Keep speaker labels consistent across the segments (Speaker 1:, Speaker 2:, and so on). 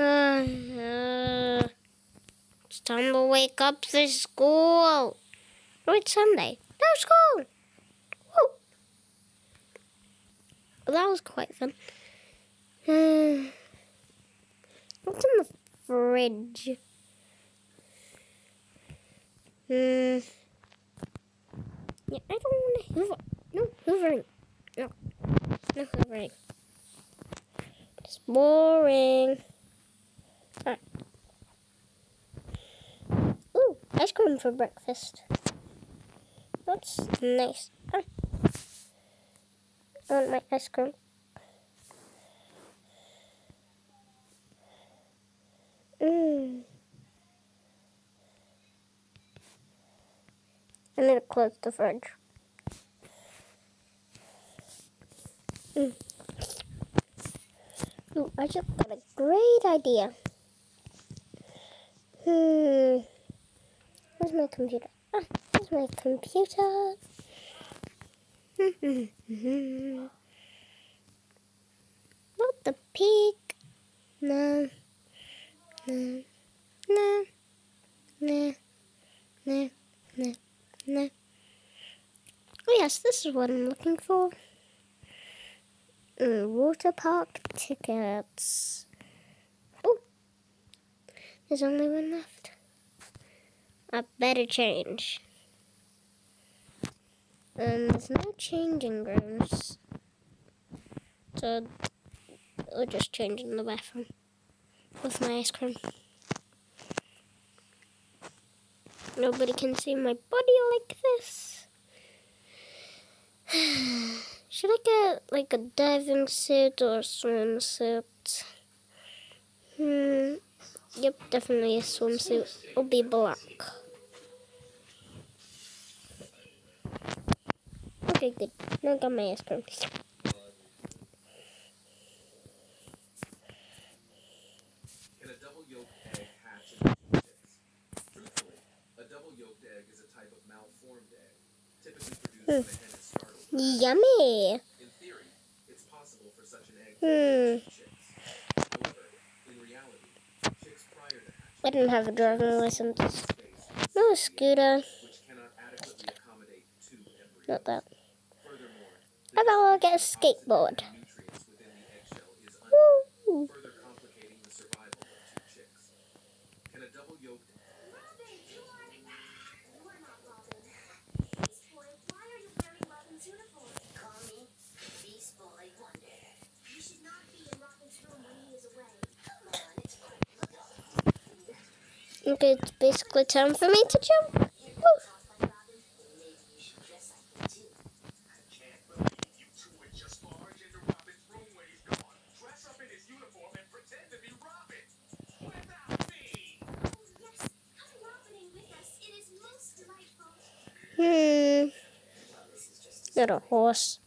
Speaker 1: It's time to wake up for school. Oh, it's Sunday. No school. Woo. That was quite fun. What's in the fridge? Hmm. Yeah, I don't want to hoover. No hoovering. No. No hoovering. It's boring. Alright. Ooh, ice cream for breakfast. That's nice. Ah. I want my ice cream. Mmm. I need to close the fridge. Mm. Ooh, I just got a great idea. Hmm. Where's my computer? Ah, where's my computer? Not the pig. No. No. No. No. No. No. No. Oh yes, this is what I'm looking for. Uh, water park tickets. Oh, there's only one left. I better change. And there's no changing rooms. So I'll just change in the bathroom with my ice cream. Nobody can see my body like this. Should I get like a diving suit or a swimsuit? Hmm. Yep, definitely a swimsuit. It'll be black. Okay, good. Now I got my ice cream.
Speaker 2: Can a double yolked egg hatch into two chicks? Truthfully, a double yolked egg is a type of malformed egg, typically produced when a hen is startled.
Speaker 1: Yummy.
Speaker 2: In theory, it's possible for such an egg to
Speaker 1: Hmm. I didn't have a driving license. No scooter. Not that. How about I get a skateboard? Woo.
Speaker 2: uneven, further complicating the survival of two chicks. Can a double yolked
Speaker 3: Robin, you are. You are not Robin. Beast Boy, why are you wearing Robin's uniform?
Speaker 4: Call me Beast Boy Wonder.
Speaker 3: You should not be in Robin's room when he is away.
Speaker 4: Come on, it's fine. Look up.
Speaker 1: Okay, it's basically time for me to jump. Woo.
Speaker 3: Talk like Robin.
Speaker 4: Maybe you should dress like me too.
Speaker 5: Can't believe you two would just barge into Robin's room when he's gone, dress up in his uniform, and pretend to be Robin. Without me!
Speaker 3: Oh, yes. Have Robin in with us. It is most delightful.
Speaker 1: Hmm. Not a horse.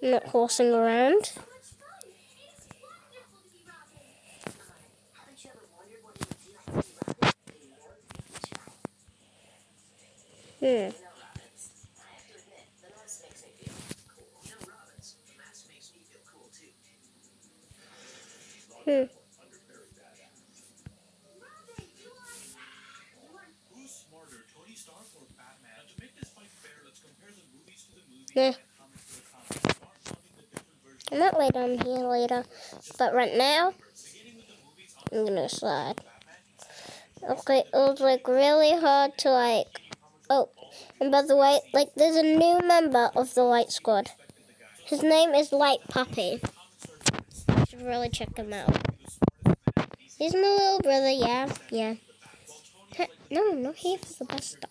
Speaker 1: Not horsing around.
Speaker 4: The
Speaker 5: different versions.
Speaker 1: I might lay down here later. But right now,
Speaker 5: on
Speaker 1: I'm gonna slide. Okay, it was like really hard to like. Oh, and by the way, like there's a new member of the Light Squad. His name is Light Puppy. You should really check him out. He's my little brother, yeah, yeah. No, not here for the bus stop.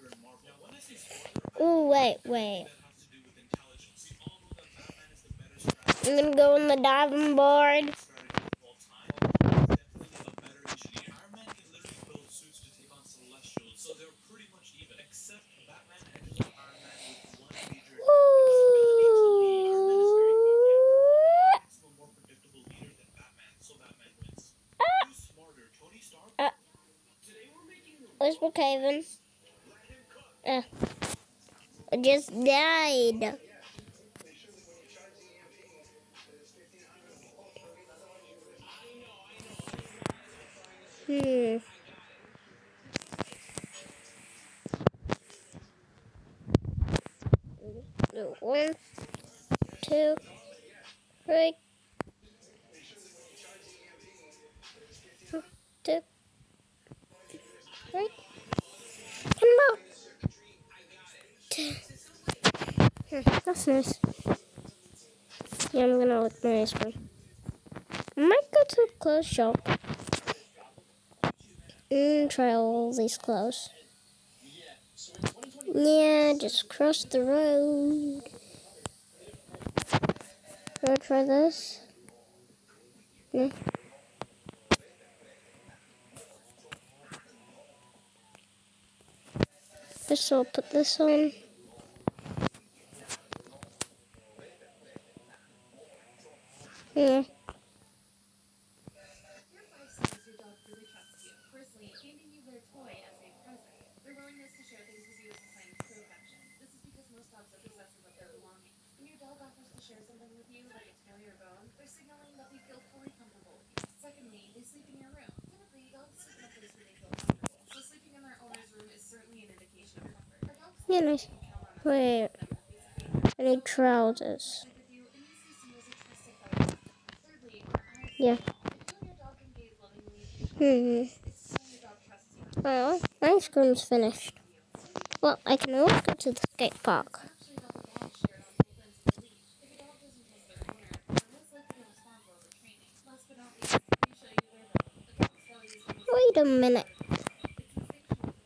Speaker 1: Oh wait, wait. I'm gonna go on the diving board.
Speaker 5: better engineer. Iron Man can literally build suits to take on Celestials, so they're pretty much even. Except Batman edges out Iron Man with one major
Speaker 1: Woo!
Speaker 5: He's a more predictable leader than Batman, so Batman wins.
Speaker 1: Ah!
Speaker 5: Who's smarter, Tony Stark?
Speaker 1: Ah.
Speaker 5: Today we're him cook.
Speaker 1: Uh, I just died. Hmm. One, two, three. Nice. Yeah, I'm gonna look my ice cream. I might go to a clothes shop and try all these clothes. Yeah, just cross the road. Wanna try this? Yeah. This I'll put this on. Yeah. Nice. Wait, I need trousers.
Speaker 6: Each
Speaker 1: Hmm. Well, ice cream's finished. Well, I can always go to the skate park. Wait a minute.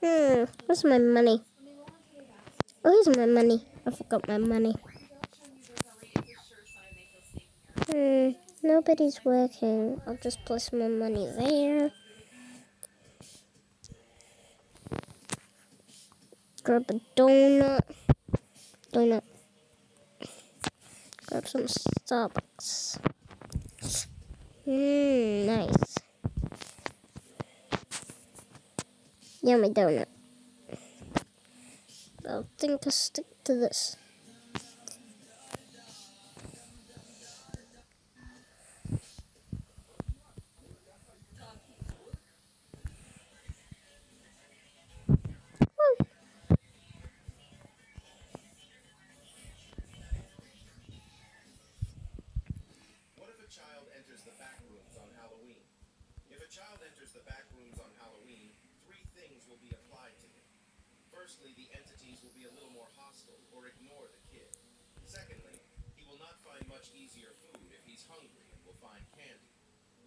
Speaker 1: Hmm, where's my money?
Speaker 6: backs,
Speaker 1: Where's my money? I forgot my money.
Speaker 6: the dog showing you their belly is a sure sign they feel safe in your arms.
Speaker 1: Hmm, nobody's working. I'll just place my money there. Grab a donut. Donut. Grab some Starbucks. Mmm, nice. Yummy donut. I think I'll stick to this.
Speaker 2: Child enters the back rooms on Halloween? If a child enters the back rooms on Halloween, three things will be applied to him. Firstly, the entities will be a little more hostile or ignore the kid. Secondly, he will not find much easier food if he's hungry and will find candy.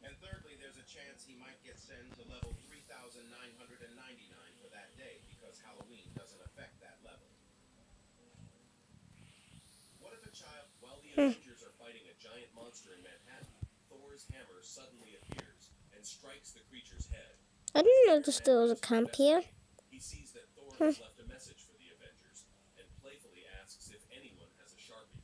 Speaker 2: And thirdly, there's a chance he might get sent to level 3999 for that day because Halloween doesn't affect that level. What if a child, while the
Speaker 1: I didn't notice there was a camp here.
Speaker 2: He sees that Thor has left a message for the Avengers and playfully asks if anyone has a Sharpie.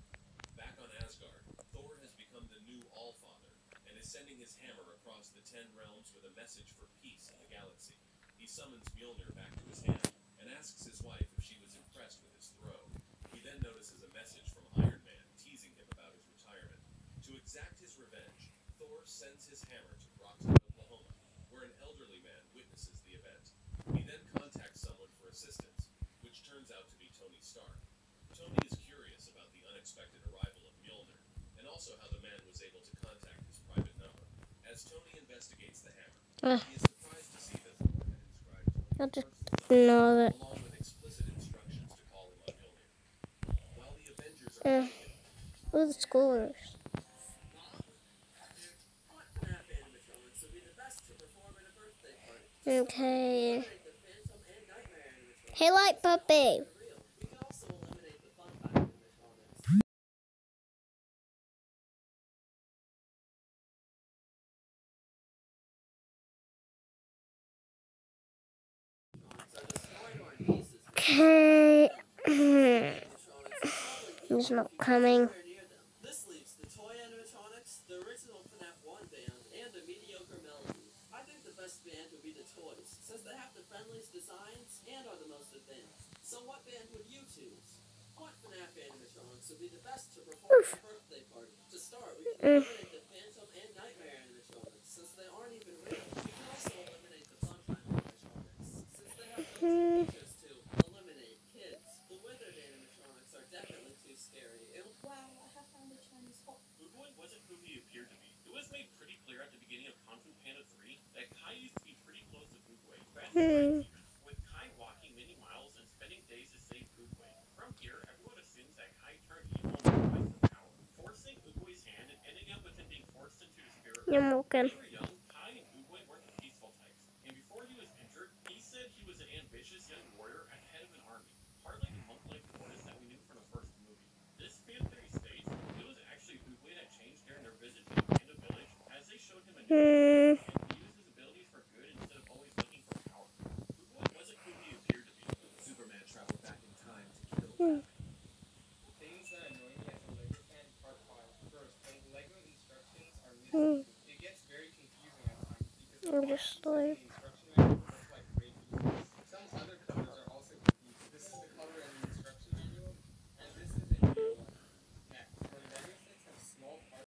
Speaker 2: Back on Asgard, Thor has become the new Allfather and is sending his hammer across the Ten Realms with a message for peace in the galaxy. He summons Mjolnir back to his hand and asks his wife if she was impressed with his throw. He then notices a message from Iron Man teasing him about his retirement. To exact his revenge, Thor sends his hammer to Broxton, Oklahoma, where an elderly man witnesses the event. He then contacts someone for assistance, which turns out to be Tony Stark. Tony is curious about the unexpected arrival of Mjolnir, and also how the man was able to contact his private number. As Tony investigates the hammer, he is surprised to see that Thor had inscribed
Speaker 1: just ignore that.
Speaker 2: along with explicit instructions to call him on Mjolnir. While the Avengers are
Speaker 1: Uh, oh, the scores.
Speaker 7: What FNAF animatronics would be the best to perform at a birthday party?
Speaker 1: Okay. Hey, Light Puppy. Okay. He's not coming.
Speaker 7: band you? What FNAF animatronics would be the best to perform a birthday party? To start, we eh. can eliminate the Phantom and Nightmare animatronics. Since they aren't even real, we can also eliminate
Speaker 1: the
Speaker 2: Funtime animatronics. Since they have no hmm. features to eliminate kids, the Withered
Speaker 1: animatronics
Speaker 2: are definitely too scary. it I have found Chinese hole. Boy wasn't who he appeared to be. It was made pretty clear at the beginning of Kung Panda 3 that Kai used to be
Speaker 8: pretty close to
Speaker 9: Boy. Back the spirit You're realm. walking. When they were
Speaker 1: I'm just like-